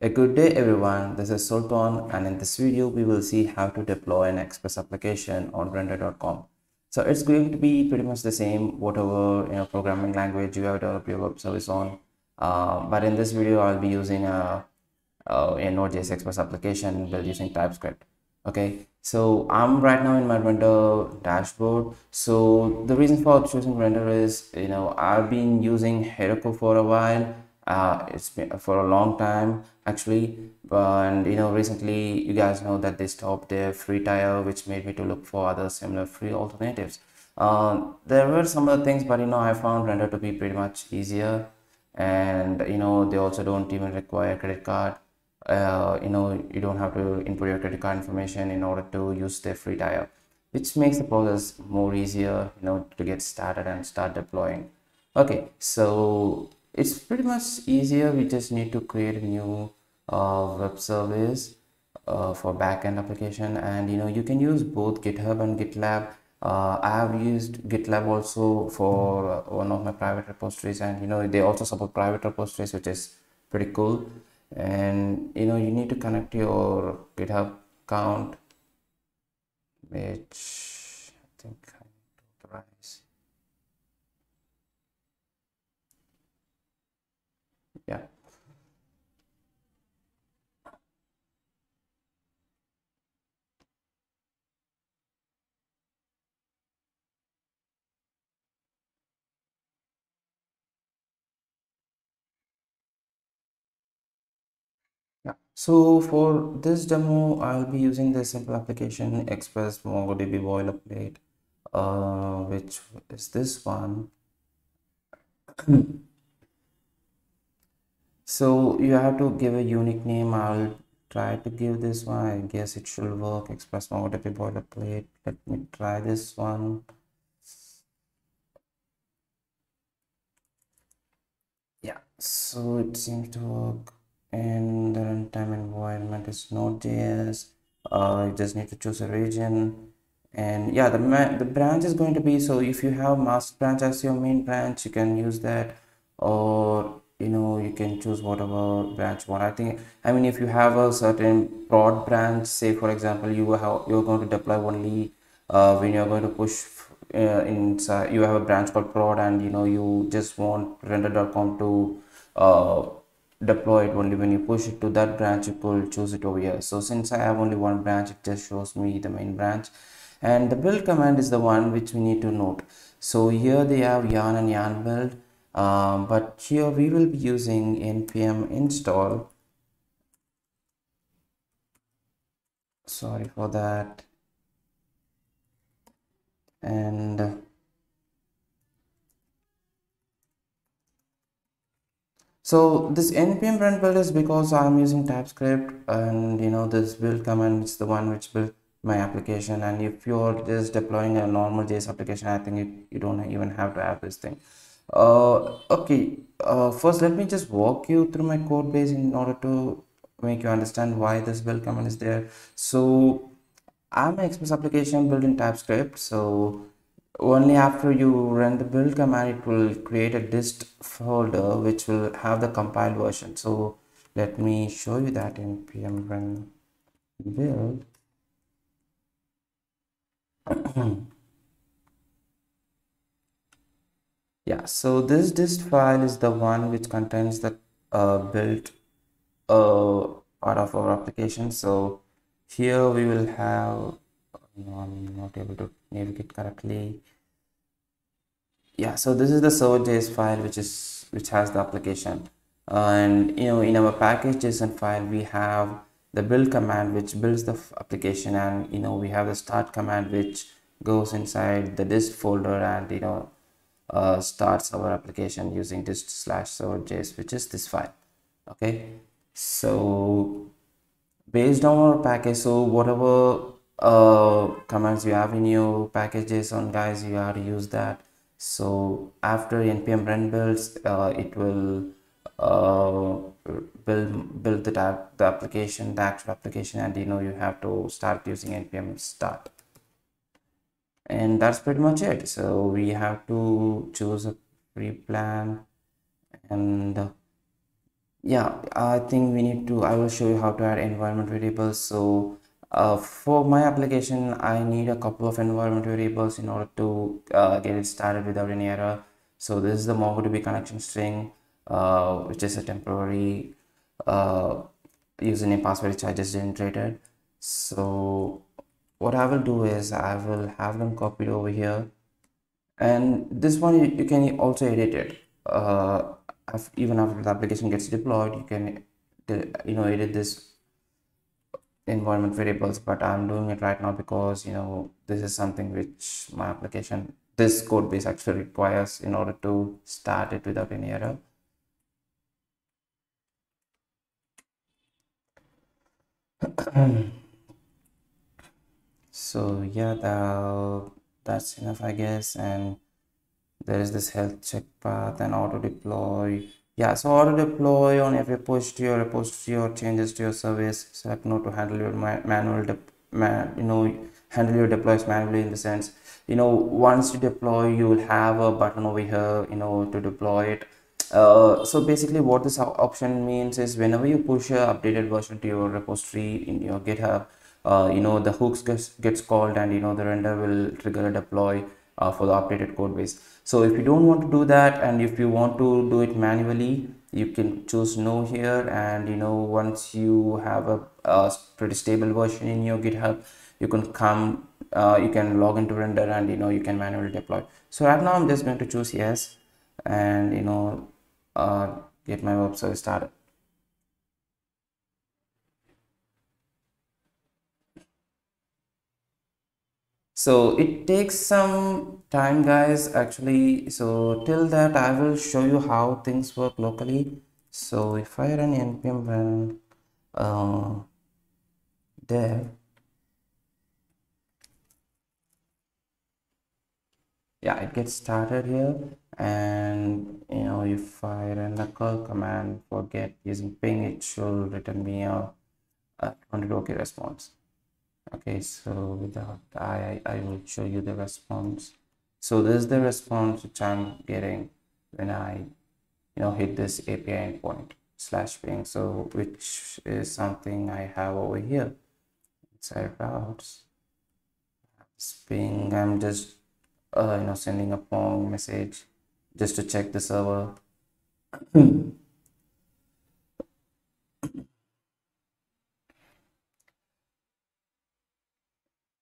A good day everyone, this is Sultan and in this video we will see how to deploy an Express application on render.com. So it's going to be pretty much the same whatever you know programming language you have developed your web service on. Uh, but in this video I'll be using a, a, a Node.js Express application built using TypeScript. Okay, so I'm right now in my render dashboard. So the reason for choosing render is you know I've been using Heroku for a while uh, it's been for a long time actually. And you know recently you guys know that they stopped their free tier which made me to look for other similar free alternatives. Uh, there were some other things but you know i found render to be pretty much easier. And you know they also don't even require credit card. Uh, you know you don't have to input your credit card information in order to use their free tier which makes the process more easier you know to get started and start deploying. Okay so it's pretty much easier. We just need to create a new uh, web service uh, for backend application. And you know you can use both github and gitlab. Uh, i have used gitlab also for one of my private repositories. And you know they also support private repositories which is pretty cool. And you know you need to connect your github account which i think i need to authorize yeah yeah. So for this demo i'll be using the simple application express mongodb boilerplate uh which is this one. So you have to give a unique name. I'll try to give this one. I guess it should work. Express mongodb boilerplate. Let me try this one. Yeah. So it seems to work and the runtime environment is node.js uh, you just need to choose a region. And yeah the the branch is going to be so if you have master branch as your main branch you can use that. Or you know you can choose whatever branch one i think i mean if you have a certain prod branch say for example you have you're going to deploy only uh, when you're going to push uh, inside you have a branch called prod and you know you just want render.com to uh, deploy it only when you push it to that branch you will choose it over here. So since i have only one branch it just shows me the main branch. And the build command is the one which we need to note. So here they have yarn and yarn build. Um, but here we will be using npm install. Sorry for that. And so this npm run build is because i'm using typescript and you know this build command is the one which built my application. And if you're just deploying a normal js application i think you, you don't even have to have this thing. Uh, okay. Uh, first let me just walk you through my code base in order to make you understand why this build command is there. So i'm an express application built in typescript. So only after you run the build command it will create a dist folder which will have the compiled version. So let me show you that in npm run build. Yeah so this dist file is the one which contains the uh, built uh, part of our application. So here we will have no, I'm not able to navigate correctly yeah so this is the server.js file which is which has the application. And you know in our package.json file we have the build command which builds the application. And you know we have the start command which goes inside the dist folder and you know uh, starts our application using dist slash server.js which is this file. Okay? So based on our package so whatever uh, commands you have in your package json guys you have to use that. So after npm run builds uh, it will uh, build build the, the application the actual application and you know you have to start using npm start. And that's pretty much it. So we have to choose a free plan and yeah i think we need to i will show you how to add environment variables. So uh, for my application i need a couple of environment variables in order to uh, get it started without any error. So this is the mongodb connection string uh, which is a temporary uh, username password which i just generated so what i will do is i will have them copied over here. And this one you, can also edit it. Uh, even after the application gets deployed you can you know edit this environment variables but i'm doing it right now because you know this is something which my application this code base actually requires in order to start it without any error. So yeah that, that's enough i guess and there is this health check path and auto deploy yeah so auto deploy on every push to your repository or changes to your service select no to handle your ma manual man, you know handle your deploys manually in the sense you know once you deploy you will have a button over here you know to deploy it. Uh, so basically what this option means is whenever you push a updated version to your repository in your github uh, you know the hooks gets, gets called and you know the render will trigger a deploy uh, for the updated code base. So if you don't want to do that and if you want to do it manually you can choose no here. And you know once you have a, a pretty stable version in your github you can come uh, you can log into render and you know you can manually deploy. So right now i'm just going to choose yes and you know uh, get my web service started so it takes some time guys actually. So till that i will show you how things work locally. So if i run npm run uh, dev yeah it gets started here. And you know if i run the curl command for get using ping it should return me a, a 20 okay response okay so without I, I will show you the response. So this is the response which I'm getting when I you know hit this API endpoint slash ping. So which is something I have over here. Inside routes ping. I'm just uh, you know sending a pong message just to check the server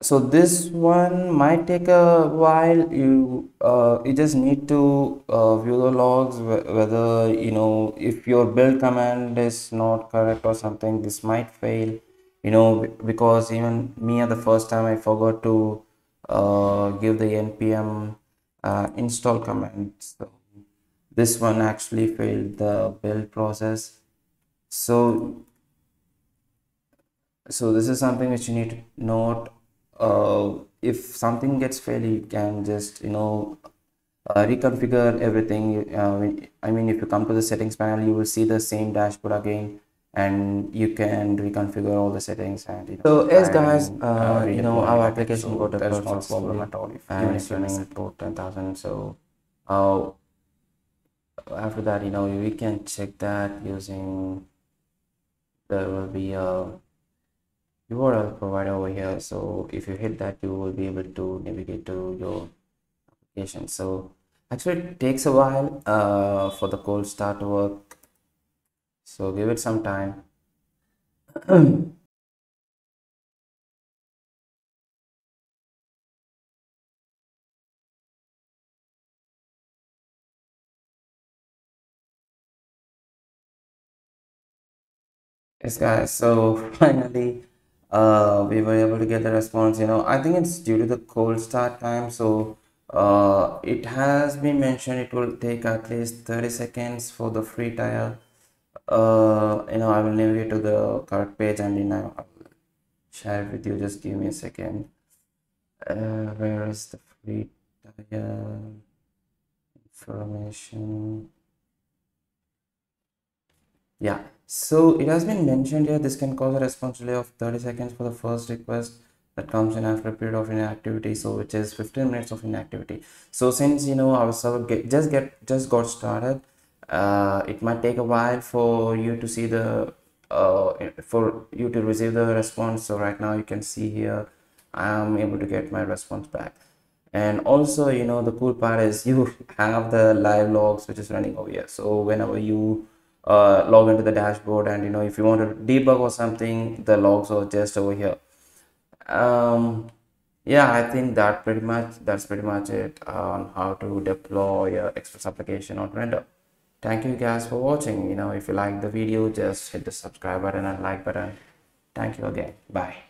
so this one might take a while. You uh, you just need to uh, view the logs whether you know if your build command is not correct or something this might fail. You know because even me at the first time I forgot to uh, give the npm uh, install command so this one actually failed the build process. So so this is something which you need to note uh, if something gets failed you can just you know uh, reconfigure everything. Uh, I mean if you come to the settings panel you will see the same dashboard again and you can reconfigure all the settings and you know, so yes guys uh, uh you know our application so got a there's no problem at all. If and it's running about 10,000 so uh, after that you know we can check that using there will be a URL provided over here so if you hit that you will be able to navigate to your application. So actually it takes a while uh, for the cold start to work. So give it some time. Yes guys so finally uh, we were able to get the response you know. I think it's due to the cold start time so uh, it has been mentioned it will take at least 30 seconds for the free tier uh, you know i will navigate to the correct page and know i'll share it with you. Just give me a second. Uh, where is the free trial information? Yeah so it has been mentioned here this can cause a response delay of 30 seconds for the first request that comes in after a period of inactivity so which is 15 minutes of inactivity. So since you know our server get, just get just got started uh, it might take a while for you to see the uh, for you to receive the response. So right now you can see here i'm able to get my response back. And also you know the cool part is you have the live logs which is running over here. So whenever you uh, log into the dashboard and you know if you want to debug or something the logs are just over here. Um yeah i think that pretty much that's pretty much it on how to deploy your express application on render. Thank you guys for watching. You know if you like the video just hit the subscribe button and like button. Thank you again. Bye